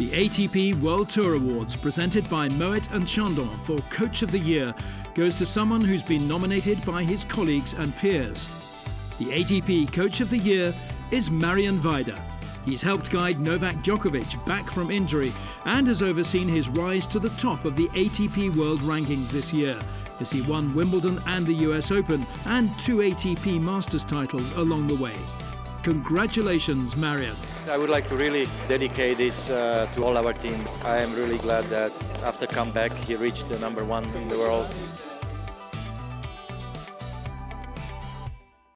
The ATP World Tour Awards, presented by Moet and Chandon for Coach of the Year, goes to someone who's been nominated by his colleagues and peers. The ATP Coach of the Year is Marian Vajda. He's helped guide Novak Djokovic back from injury and has overseen his rise to the top of the ATP World Rankings this year, as he won Wimbledon and the US Open and two ATP Masters titles along the way. Congratulations, Marian. I would like to really dedicate this uh, to all our team. I am really glad that after comeback he reached the number one in the world